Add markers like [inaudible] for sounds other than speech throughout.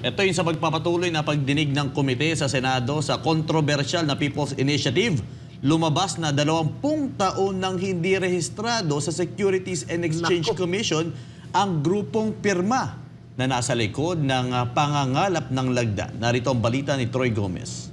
Ito yung sa pagpapatuloy na pagdinig ng komite sa Senado sa kontrobersyal na People's Initiative. Lumabas na dalawampung taon nang hindi rehistrado sa Securities and Exchange Commission ang grupong pirma na nasa likod ng pangangalap ng lagda. Narito ang balita ni Troy Gomez.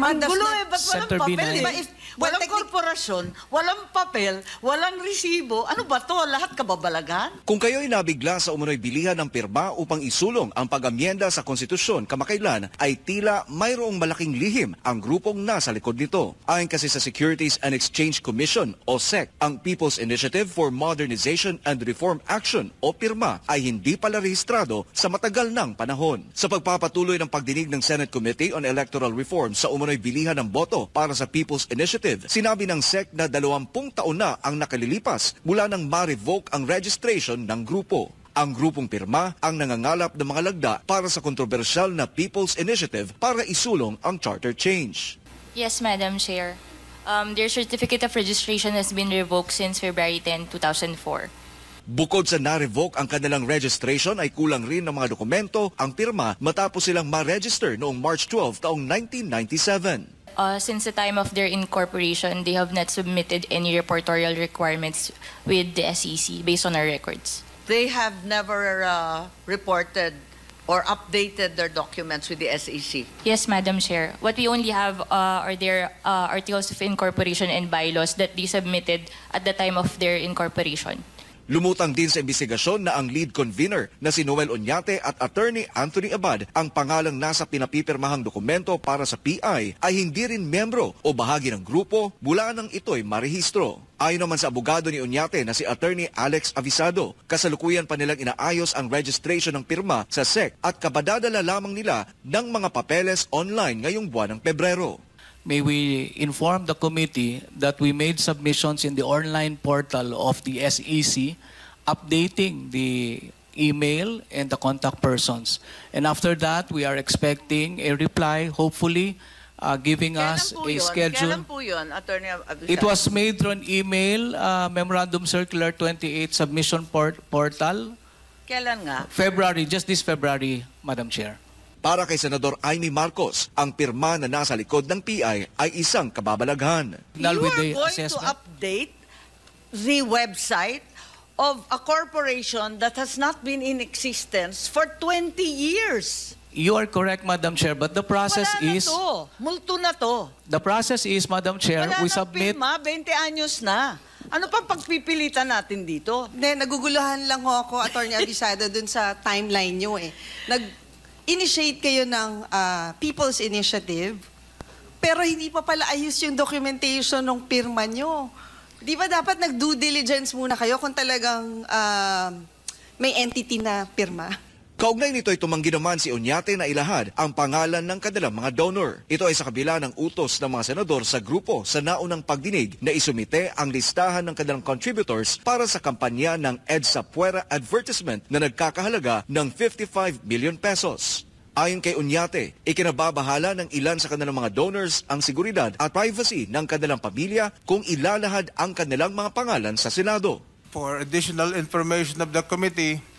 Ang gulo eh, ba't walang papel? Binay. Di ba? If walang technic- korporasyon, walang papel, walang resibo, ano ba to? Lahat kababalagan? Kung kayo'y nabigla sa umunoy bilihan ng pirma upang isulong ang pag-amyenda sa konstitusyon kamakailan, ay tila mayroong malaking lihim ang grupong nasa likod nito. Ayon kasi sa Securities and Exchange Commission o SEC, ang People's Initiative for Modernization and Reform Action o PIRMA ay hindi pala rehistrado sa matagal ng panahon. Sa pagpapatuloy ng pagdinig ng Senate Committee on Electoral Reform sa umunoy bilihan ng boto para sa People's Initiative, sinabi ng SEC na 20 taon na ang nakalilipas mula nang ma-revoke ang registration ng grupo. Ang grupong pirma ang nangangalap ng mga lagda para sa kontrobersyal na People's Initiative para isulong ang charter change. Yes, Madam Chair. Um, their certificate of registration has been revoked since February 10, 2004. Bukod sa na-revoke ang kanilang registration ay kulang rin ng mga dokumento ang pirma matapos silang ma-register noong March 12 taong 1997. Uh, since the time of their incorporation, they have not submitted any reportorial requirements with the SEC based on our records. They have never uh, reported or updated their documents with the SEC. Yes, Madam Chair. What we only have uh, are their uh, articles of incorporation and bylaws that they submitted at the time of their incorporation. Lumutang din sa investigasyon na ang lead convener na si Noel Oñate at attorney Anthony Abad ang pangalang nasa pinapipirmahang dokumento para sa PI ay hindi rin membro o bahagi ng grupo mula nang ito'y marehistro. Ayon naman sa abogado ni Oñate na si attorney Alex Avisado, kasalukuyan pa nilang inaayos ang registration ng pirma sa SEC at kabadadala lamang nila ng mga papeles online ngayong buwan ng Pebrero. May we inform the committee that we made submissions in the online portal of the SEC updating the email and the contact persons. And after that, we are expecting a reply, hopefully uh, giving us Kailan po a yun? schedule. Kailan po yun, Attorney Abisado? It was made through an email, uh, Memorandum Circular 28 Submission port- Portal, Kailan nga? February, just this February, Madam Chair. Para kay Senador Amy Marcos, ang pirma na nasa likod ng PI ay isang kababalaghan. You are going assessment. to update the website of a corporation that has not been in existence for 20 years. You are correct, Madam Chair, but the process Wala is na to. Multo na to. the process is, Madam Chair, Wala we submit pirma, 20 anyos na. Ano pa pagpipilitan natin dito? Hindi, naguguluhan lang ho ako, Attorney Abisado, dun sa timeline nyo eh. Nag-initiate kayo ng ah, People's Initiative, pero hindi pa pala ayos yung documentation ng pirma nyo. Di ba dapat nag-due diligence muna kayo kung talagang ah, may entity na pirma? Kaugnay nito ay tumanggi naman si Oñate na ilahad ang pangalan ng kanilang mga donor. Ito ay sa kabila ng utos ng mga senador sa grupo sa naunang pagdinig na isumite ang listahan ng kanilang contributors para sa kampanya ng EDSA Puera advertisement na nagkakahalaga ng 55 million pesos. Ayon kay Unyate, ikinababahala ng ilan sa kanilang mga donors ang seguridad at privacy ng kanilang pamilya kung ilalahad ang kanilang mga pangalan sa Senado. For additional information of the committee,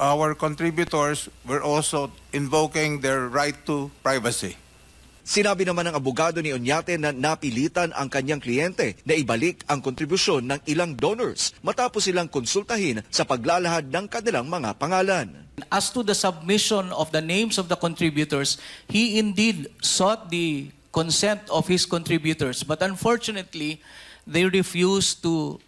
our contributors were also invoking their right to privacy. Sinabi naman ng abogado ni Oñate na napilitan ang kanyang kliyente na ibalik ang kontribusyon ng ilang donors matapos silang konsultahin sa paglalahad ng kanilang mga pangalan. As to the submission of the names of the contributors, he indeed sought the consent of his contributors, but unfortunately, they refused to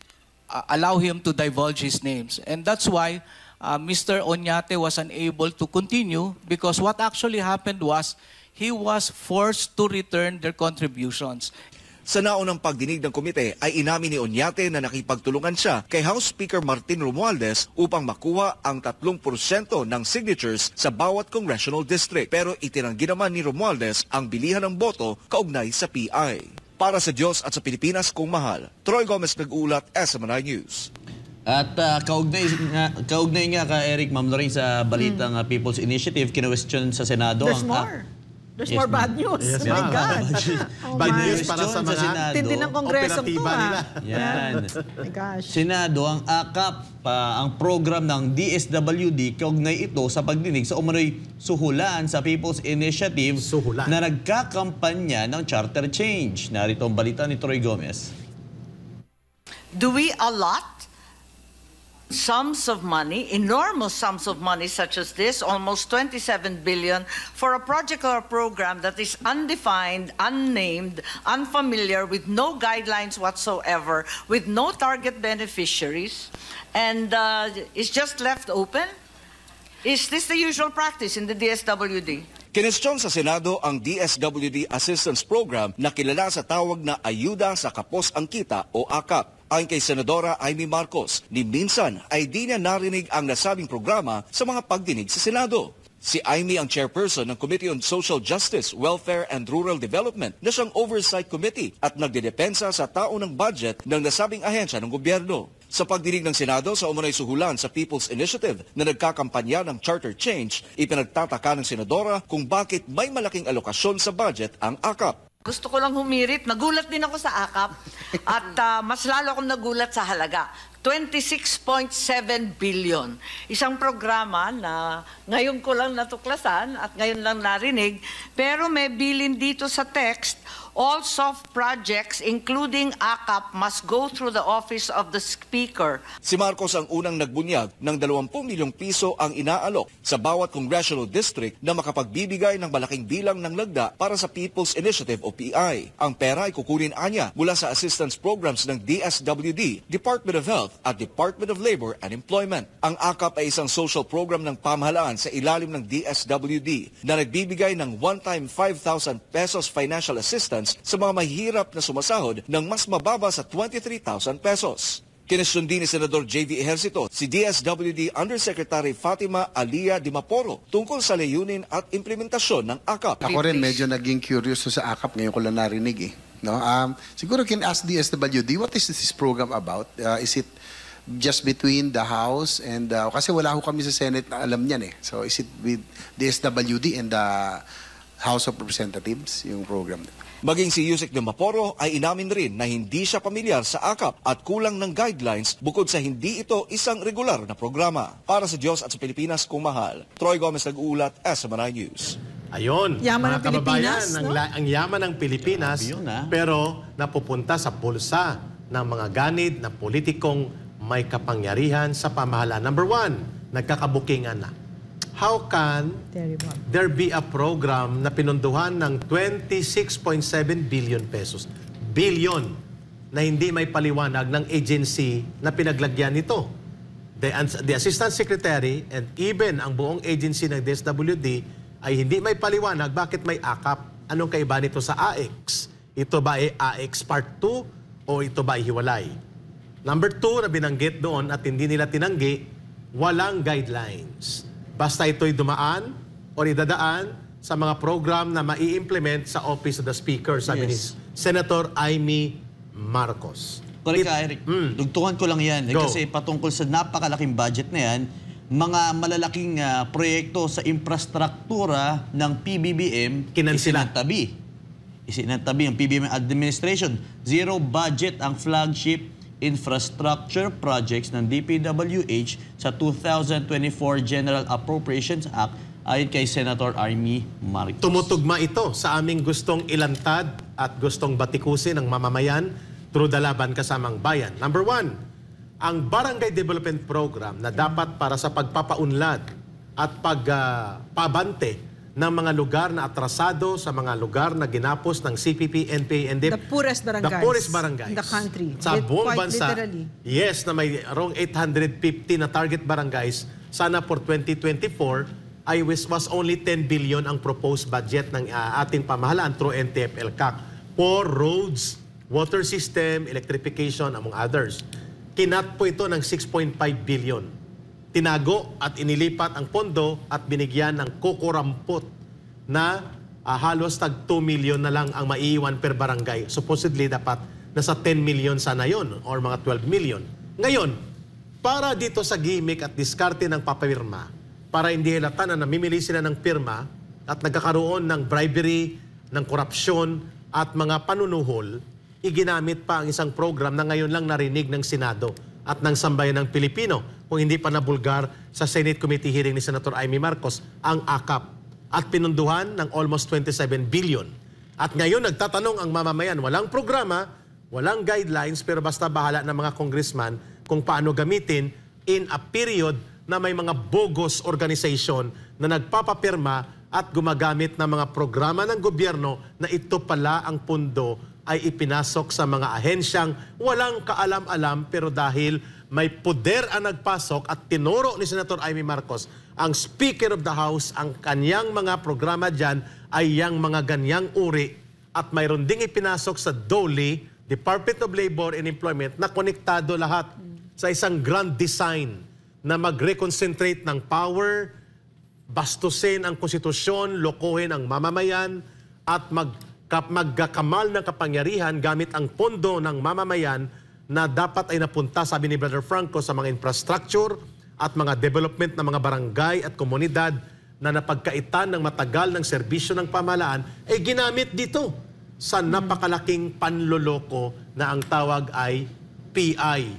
uh, allow him to divulge his names. And that's why uh, Mr. Oñate was unable to continue because what actually happened was he was forced to return their contributions. Sa naunang pagdinig ng komite ay inamin ni Oñate na nakipagtulungan siya kay House Speaker Martin Romualdez upang makuha ang 3% ng signatures sa bawat congressional district. Pero itinanggi naman ni Romualdez ang bilihan ng boto kaugnay sa PI. Para sa Diyos at sa Pilipinas kung mahal, Troy Gomez nag-uulat, SMNI News. At ah, kaugnay, nga, kaugnay nga ka Eric Ma'am Lorraine sa balitang ah, People's Initiative, kinwestiyon sa Senado There's ang, ah, more. There's Yes, more bad news. Yes, My ma'am. God. [laughs] Oh Bad my. news para sa mga Senado. Tindi ng kongreso to nila. Yan. [laughs] My gosh. Senado ang akap pa ang program ng DSWD kaugnay ito sa pagdinig sa umano'y suhulan sa People's Initiative Suhulan. na nagkakampanya ng charter change. Narito ang balita ni Troy Gomez. Do we allot sums of money, enormous sums of money such as this, almost 27 billion, for a project or a program that is undefined, unnamed, unfamiliar, with no guidelines whatsoever, with no target beneficiaries, and uh, is just left open? Is this the usual practice in the DSWD? Kinestyon sa Senado ang DSWD Assistance Program na kilala sa tawag na Ayuda sa Kapos ang Kita o AKAP. Ayon kay Senadora Amy Marcos, ni minsan ay di niya narinig ang nasabing programa sa mga pagdinig sa Senado. Si Amy ang chairperson ng Committee on Social Justice, Welfare and Rural Development na siyang oversight committee at nagdedepensa sa tao ng budget ng nasabing ahensya ng gobyerno. Sa pagdinig ng Senado sa umunay suhulan sa People's Initiative na nagkakampanya ng charter change, ipinagtataka ng Senadora kung bakit may malaking alokasyon sa budget ang AKAP. Gusto ko lang humirit. Nagulat din ako sa akap. At [laughs] ah, mas lalo akong nagulat sa halaga. 26.7 billion. Isang programa na ngayon ko lang natuklasan at ngayon lang narinig. Pero may bilin dito sa text, all soft projects including AKAP must go through the office of the speaker. Si Marcos ang unang nagbunyag ng 20 milyong piso ang inaalok sa bawat congressional district na makapagbibigay ng malaking bilang ng lagda para sa People's Initiative o PI. Ang pera ay kukunin anya mula sa assistance programs ng DSWD, Department of Health at Department of Labor and Employment. Ang AKAP ay isang social program ng pamahalaan sa ilalim ng DSWD na nagbibigay ng one-time 5,000 pesos financial assistance sa mga mahihirap na sumasahod ng mas mababa sa 23,000 pesos. Kinestyon din ni Senador J.V. Ejercito si DSWD Undersecretary Fatima Alia Dimaporo tungkol sa layunin at implementasyon ng AKAP. Ako rin medyo naging curious sa AKAP ngayon ko lang narinig eh. No? Um, siguro can ask DSWD, what is this program about? Uh, is it just between the House and uh, kasi wala ho kami sa Senate na alam niyan eh. So is it with DSWD and the House of Representatives yung program? Maging si Yusek Dimaporo ay inamin rin na hindi siya pamilyar sa AKAP at kulang ng guidelines bukod sa hindi ito isang regular na programa. Para sa Diyos at sa Pilipinas kung mahal, Troy Gomez nag-uulat, SMNI News. Ayun, Yaman mga ng Pilipinas, kababayan, ang, no? la- ang yaman ng Pilipinas, yun, ah. pero napupunta sa bulsa ng mga ganid na politikong may kapangyarihan sa pamahalaan. Number one, nagkakabukingan na. How can there be a program na pinunduhan ng 26.7 billion pesos? Billion na hindi may paliwanag ng agency na pinaglagyan nito. The, the Assistant Secretary and even ang buong agency ng DSWD ay hindi may paliwanag bakit may akap. Anong kaiba nito sa AX? Ito ba ay AX Part 2 o ito ba ay hiwalay? Number two na binanggit doon at hindi nila tinanggi, walang guidelines. Basta ito'y dumaan o idadaan sa mga program na mai-implement sa Office of the Speaker, sabi ni Yes. Senator Amy Marcos. Correct ka, Eric. Dugtungan ko lang yan. Eh, Go. kasi patungkol sa napakalaking budget na yan, mga malalaking ah, proyekto sa infrastruktura ng PBBM Kinansila. isinantabi. Isinantabi ang PBBM administration. Zero budget ang flagship infrastructure projects ng DPWH sa 2024 General Appropriations Act ayon kay Senator Amy Marcos. Tumutugma ito sa aming gustong ilantad at gustong batikusin ng mamamayan through the laban kasamang bayan. Number one, ang Barangay Development Program na dapat para sa pagpapaunlad at pagpabante ng mga lugar na atrasado sa mga lugar na ginapos ng CPP, NPA, and. The poorest barangays The poorest barangays. in the country. Sa Lit- buong bansa. literally. Yes, na may around 850 na target barangays. Sana for 2024 ay was, was only 10 billion ang proposed budget ng ah, ating pamahalaan through NTF-LCAC for roads, water system, electrification, among others. Kinat po ito ng 6.5 billion. Tinago at inilipat ang pondo at binigyan ng kukurampot na ah, halos tag 2 million na lang ang maiiwan per barangay. Supposedly dapat nasa 10 million sana yon or mga 12 million. Ngayon, para dito sa gimmick at diskarte ng papirma, para hindi halata na namimili sila ng pirma, at nagkakaroon ng bribery, ng korupsyon at mga panunuhol, iginamit pa ang isang program na ngayon lang narinig ng Senado at ng sambayan ng Pilipino kung hindi pa nabulgar sa Senate Committee hearing ni Senator Amy Marcos ang AKAP at pinunduhan ng almost 27 billion. At ngayon nagtatanong ang mamamayan, walang programa, walang guidelines, pero basta bahala ng mga congressman kung paano gamitin in a period na may mga bogus organization na nagpapapirma at gumagamit ng mga programa ng gobyerno na ito pala ang pundo ay ipinasok sa mga ahensyang walang kaalam-alam pero dahil may poder ang nagpasok at tinuro ni Senator Amy Marcos ang Speaker of the House, ang kanyang mga programa dyan ay yang mga ganyang uri. At mayroon ding ipinasok sa DOLE, Department of Labor and Employment, na konektado lahat sa isang grand design na mag-reconcentrate ng power, bastusin ang konstitusyon, lokohin ang mamamayan, at mag, magkakamal ng kapangyarihan gamit ang pondo ng mamamayan na dapat ay napunta, sabi ni Brother Franco, sa mga infrastructure at mga development ng mga barangay at komunidad na napagkaitan ng matagal ng serbisyo ng pamahalaan, ay ginamit dito sa napakalaking panloloko na ang tawag ay PI